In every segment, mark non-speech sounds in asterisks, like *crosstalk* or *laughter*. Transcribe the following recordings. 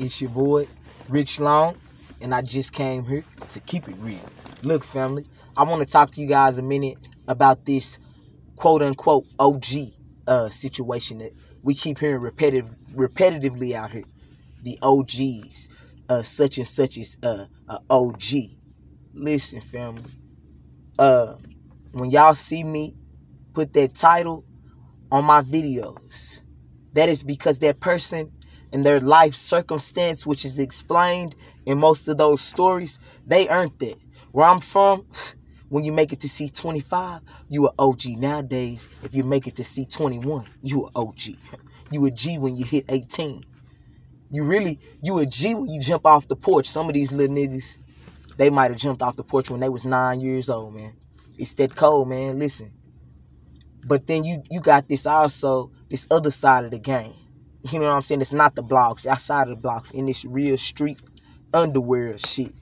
It's your boy, Rich Long, and I just came here to keep it real. Look, family, I want to talk to you guys a minute about this quote unquote OG uh, situation that we keep hearing repetitive, repetitively out here. The OGs, uh, such and such is uh, a OG. Listen, family. Uh, when y'all see me put that title on my videos, that is because that person and their life circumstance, which is explained in most of those stories, they earned it. Where I'm from, *sighs* when you make it to C25, you are OG. Nowadays, if you make it to C21, you are OG. *laughs* You a G when you hit 18. You really, you a G when you jump off the porch. Some of these little niggas, they might have jumped off the porch when they was nine years old, man. It's that cold, man. Listen. But then you you got this also, this other side of the game. You know what I'm saying? It's not the blocks, outside of the blocks, in this real street underwear shit.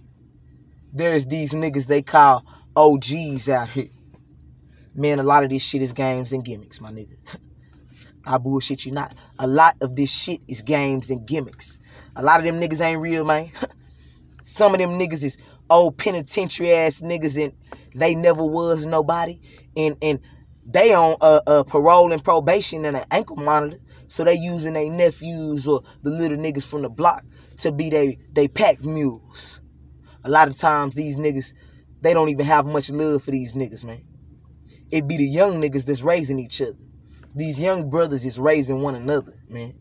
There's these niggas they call OGs out here. Man, a lot of this shit is games and gimmicks, my nigga. *laughs* I bullshit you not. A lot of this shit is games and gimmicks. A lot of them niggas ain't real, man. *laughs* Some of them niggas is old penitentiary ass niggas and they never was nobody. And and they on a, a parole and probation and an ankle monitor. So they using their nephews or the little niggas from the block to be they they pack mules. A lot of times these niggas, they don't even have much love for these niggas, man. It be the young niggas that's raising each other. These young brothers is raising one another, man.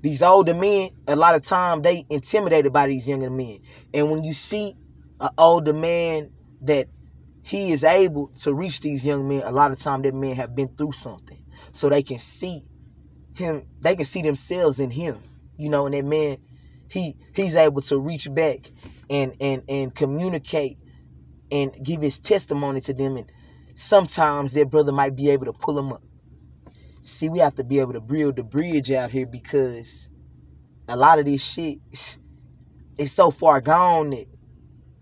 These older men, a lot of time they intimidated by these younger men. And when you see an older man that he is able to reach these young men, a lot of time that men have been through something. So they can see him, they can see themselves in him. You know, and that man, he he's able to reach back and and and communicate and give his testimony to them. And sometimes their brother might be able to pull them up. See, we have to be able to build the bridge out here because a lot of this shit is so far gone that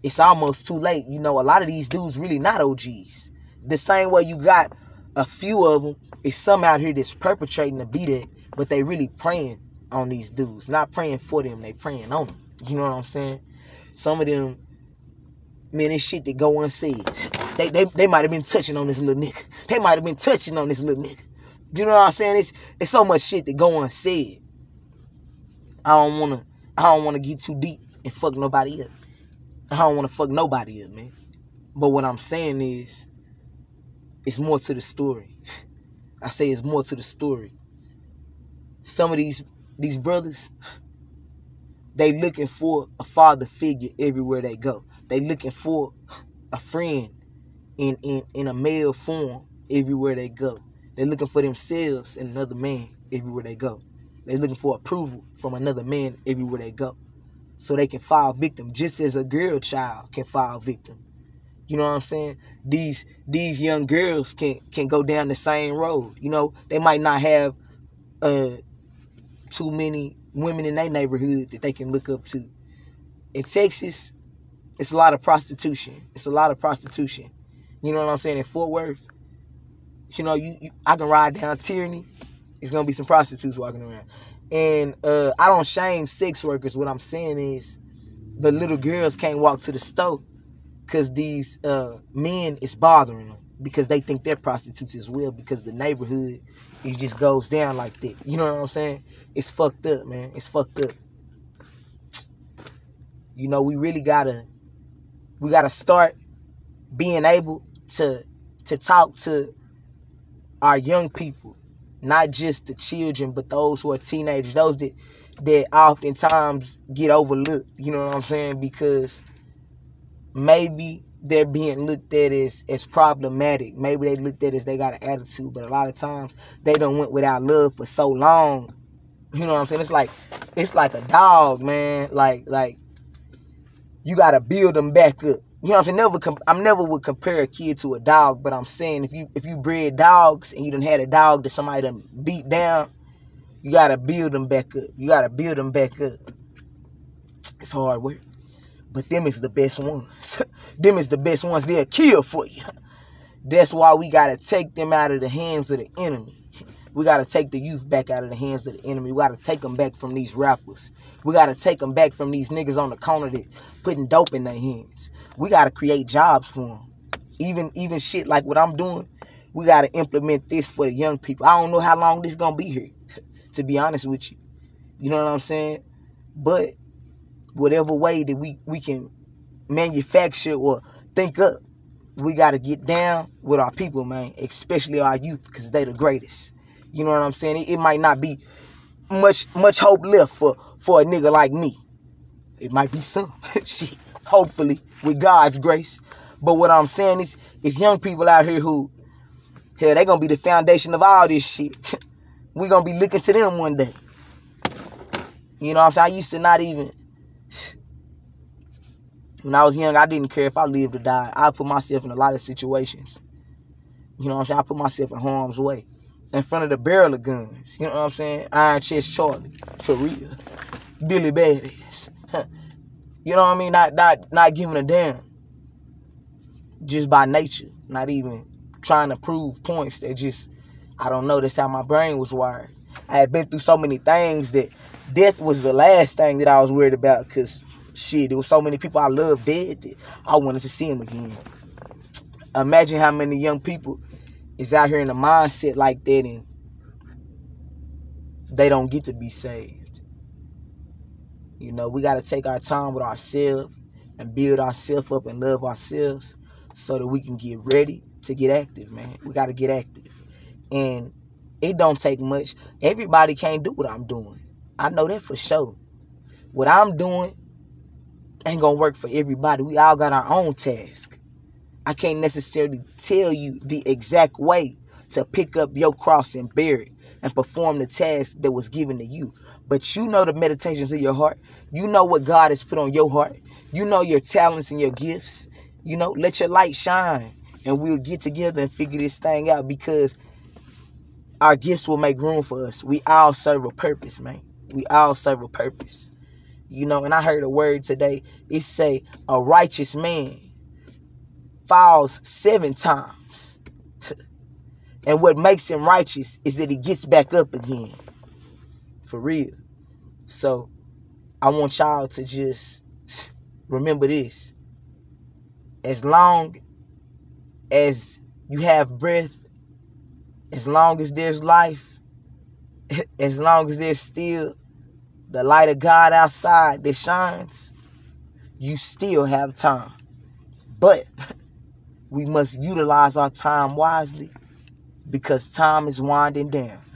it's almost too late. You know, a lot of these dudes really not OGs. The same way you got a few of them, is some out here that's perpetrating to be that, but they really preying on these dudes. Not praying for them, they preying on them. You know what I'm saying? Some of them, man, this shit that go unsaid. They, they, they might have been touching on this little nigga. *laughs* They might have been touching on this little nigga. You know what I'm saying? It's it's so much shit that go unsaid. I don't wanna I don't wanna get too deep and fuck nobody up. I don't wanna fuck nobody up, man. But what I'm saying is it's more to the story. I say it's more to the story. Some of these these brothers, they looking for a father figure everywhere they go. They looking for a friend in in, in a male form everywhere they go. They're looking for themselves in another man everywhere they go. They're looking for approval from another man everywhere they go. So they can fall victim, just as a girl child can fall victim. You know what I'm saying? These these young girls can can go down the same road. You know, they might not have uh too many women in their neighborhood that they can look up to. In Texas, it's a lot of prostitution. It's a lot of prostitution. You know what I'm saying? In Fort Worth, you know, you, you I can ride down Tyranny. It's gonna be some prostitutes walking around. And uh, I don't shame sex workers. What I'm saying is the little girls can't walk to the store because these uh, men is bothering them because they think they're prostitutes as well because the neighborhood it just goes down like that. You know what I'm saying? It's fucked up, man. It's fucked up. You know, we really gotta we gotta start being able to to talk to our young people, not just the children, but those who are teenagers, those that that oftentimes get overlooked. You know what I'm saying? Because maybe they're being looked at as as problematic. Maybe they looked at as they got an attitude, but a lot of times they don't went without love for so long. You know what I'm saying? It's like it's like a dog, man. Like like you gotta build them back up. You know what I'm saying? Never, I'm never would compare a kid to a dog, but I'm saying if you if you bred dogs and you done had a dog that somebody done beat down, you gotta build them back up. You gotta build them back up. It's hard work, but them is the best ones. *laughs* them is the best ones. They'll kill for you. *laughs* That's why we gotta take them out of the hands of the enemy. *laughs* We got to take the youth back out of the hands of the enemy. We got to take them back from these rappers. We got to take them back from these niggas on the corner that putting dope in their hands. We got to create jobs for them. Even even shit like what I'm doing, we got to implement this for the young people. I don't know how long this going to be here, to be honest with you. You know what I'm saying? But whatever way that we, we can manufacture or think up, we got to get down with our people, man, especially our youth, because they the greatest. You know what I'm saying? It, it, might not be much much hope left for, for a nigga like me. It might be some. *laughs* Shit. Hopefully, with God's grace. But what I'm saying is, is young people out here who, hell, they gonna be the foundation of all this shit. *laughs* we gonna be looking to them one day. You know what I'm saying? I used to not even when I was young, I didn't care if I lived or died. I put myself in a lot of situations. You know what I'm saying? I put myself in harm's way. In front of the barrel of guns. You know what I'm saying? Iron Chest Charlie. For real. Billy Badass. you know what I mean? Not not not giving a damn. Just by nature. Not even trying to prove points that just I don't know, that's how my brain was wired. I had been through so many things that death was the last thing that I was worried about because shit, there was so many people I loved dead that I wanted to see them again. Imagine how many young people is out here in a mindset like that and they don't get to be saved. You know, we got to take our time with ourselves and build ourselves up and love ourselves so that we can get ready to get active, man. We got to get active. And it don't take much. Everybody can't do what I'm doing. I know that for sure. What I'm doing ain't gonna work for everybody. We all got our own task. I can't necessarily tell you the exact way to pick up your cross and bear it and perform the task that was given to you. But you know the meditations of your heart. You know what God has put on your heart. You know your talents and your gifts. You know, let your light shine and we'll get together and figure this thing out because our gifts will make room for us. We all serve a purpose, man. We all serve a purpose. You know, and I heard a word today. It say a righteous man falls seven times. *laughs* and what makes him righteous is that he gets back up again. For real. So I want y'all to just *laughs* remember this. As long as you have breath, as long as there's life, *laughs* as long as there's still the light of God outside that shines, you still have time. But *laughs* we must utilize our time wisely because time is winding down. *laughs*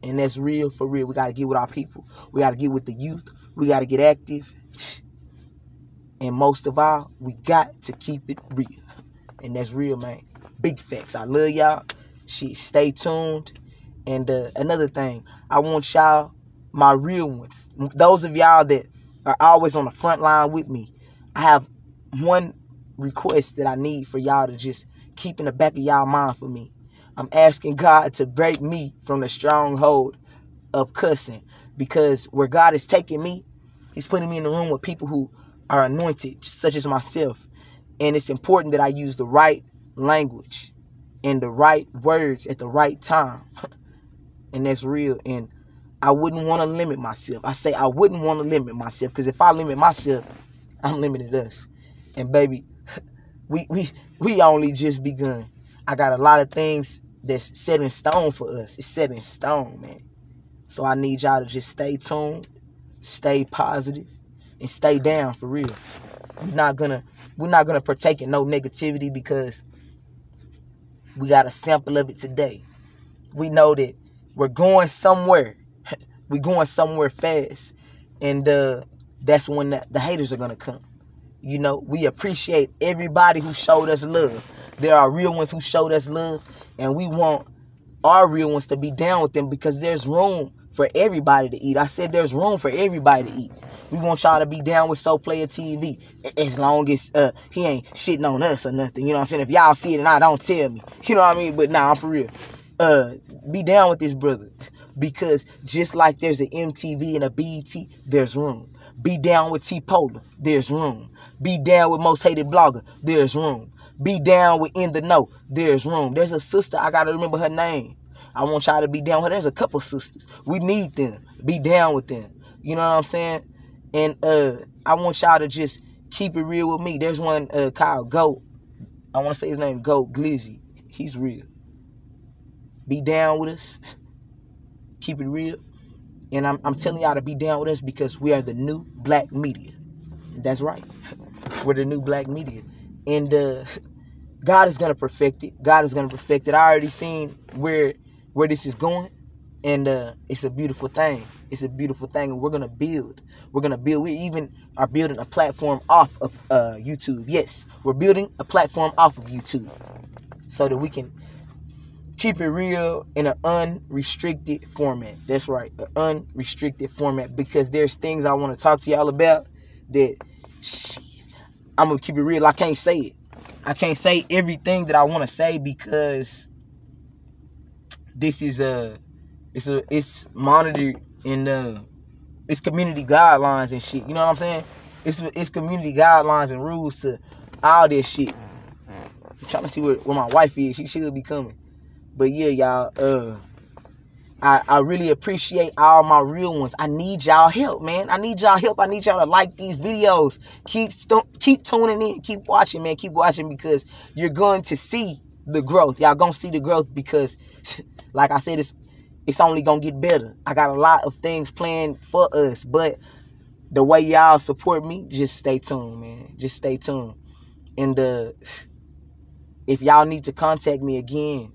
And that's real for real. We got to get with our people. We got to get with the youth. We got to get active. *sighs* And most of all, we got to keep it real. And that's real, man. Big facts. I love y'all. Shit, stay tuned. And uh, another thing, I want y'all my real ones. Those of y'all that are always on the front line with me, I have one request that I need for y'all to just keep in the back of y'all mind for me. I'm asking God to break me from the stronghold of cussing because where God is taking me, He's putting me in the room with people who are anointed, such as myself. And it's important that I use the right language and the right words at the right time. *laughs* and that's real. And I wouldn't want to limit myself. I say I wouldn't want to limit myself because if I limit myself, I'm limited us. And baby, *laughs* we we we only just begun. I got a lot of things that's set in stone for us. It's set in stone, man. So I need y'all to just stay tuned, stay positive, and stay down for real. We're not gonna we're not gonna partake in no negativity because we got a sample of it today. We know that we're going somewhere *laughs* We're going somewhere fast, and uh, that's when the, the haters are gonna come. You know, we appreciate everybody who showed us love. There are real ones who showed us love, and we want our real ones to be down with them because there's room for everybody to eat. I said there's room for everybody to eat. We want y'all to be down with Soul Player TV as long as uh, he ain't shitting on us or nothing. You know what I'm saying? If y'all see it and I don't tell me. You know what I mean? But nah, I'm for real. Uh, be down with this brother because just like there's an MTV and a BET, there's room. Be down with T Polar, there's room. Be down with Most Hated Blogger, there's room. Be down with In the Know, there's room. There's a sister, I gotta remember her name. I want y'all to be down with. There's a couple sisters. We need them. Be down with them. You know what I'm saying? And uh, I want y'all to just keep it real with me. There's one uh, Kyle Goat. I want to say his name Goat Glizzy. He's real. Be down with us. Keep it real. And I'm, I'm telling y'all to be down with us because we are the new black media. That's right. *laughs* We're the new black media. And uh, *laughs* God is gonna perfect it. God is gonna perfect it. I already seen where where this is going, and uh, it's a beautiful thing. It's a beautiful thing, and we're gonna build. We're gonna build. We even are building a platform off of uh, YouTube. Yes, we're building a platform off of YouTube, so that we can keep it real in an unrestricted format. That's right, an unrestricted format. Because there's things I want to talk to y'all about that shit, I'm gonna keep it real. I can't say it. I can't say everything that I want to say because this is a it's a it's monitored in uh it's community guidelines and shit. You know what I'm saying? It's it's community guidelines and rules to all this shit. I'm trying to see where, where my wife is. She should be coming. But yeah, y'all, uh I, I really appreciate all my real ones. I need y'all help, man. I need y'all help. I need y'all to like these videos. Keep keep tuning in. Keep watching, man. Keep watching because you're going to see the growth. Y'all gonna see the growth because, *laughs* like I said, it's it's only gonna get better. I got a lot of things planned for us, but the way y'all support me, just stay tuned, man. Just stay tuned. And uh, *sighs* if y'all need to contact me again,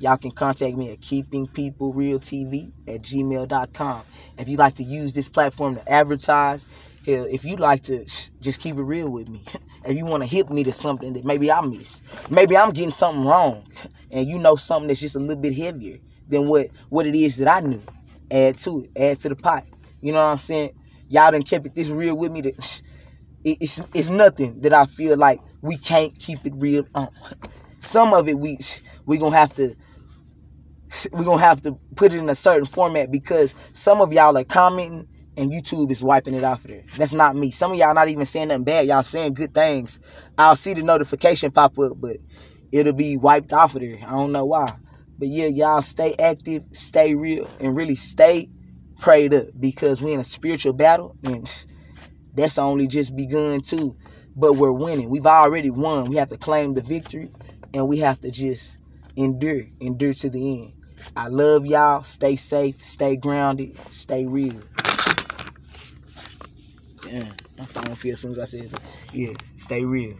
Y'all can contact me at keepingpeoplerealtv at gmail.com. If you like to use this platform to advertise, hell, if you like to just keep it real with me, *laughs* if you want to hit me to something that maybe I miss, maybe I'm getting something wrong, *laughs* and you know something that's just a little bit heavier than what, what it is that I knew, add to it, add to the pot. You know what I'm saying? Y'all done kept it this real with me that *laughs* it's, it's nothing that I feel like we can't keep it real on. Um, some of it we we gonna have to we're gonna have to put it in a certain format because some of y'all are commenting and YouTube is wiping it off of there. That's not me. Some of y'all not even saying nothing bad. Y'all saying good things. I'll see the notification pop up, but it'll be wiped off of there. I don't know why. But yeah, y'all stay active, stay real, and really stay prayed up because we're in a spiritual battle and that's only just begun too. But we're winning. We've already won. We have to claim the victory and we have to just endure, endure to the end. I love y'all. Stay safe, stay grounded, stay real. Yeah, my phone feel as soon as I said, yeah, stay real.